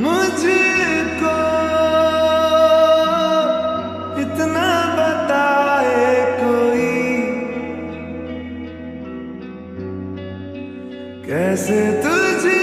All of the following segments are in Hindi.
मुझको इतना बताए कोई। कैसे तुझे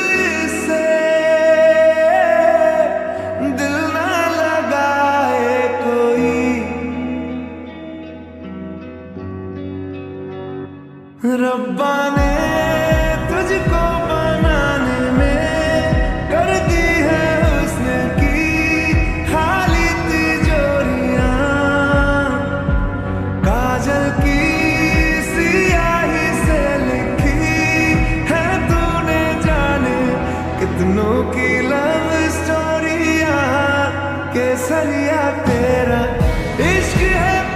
केसरिया तेरा इश्क है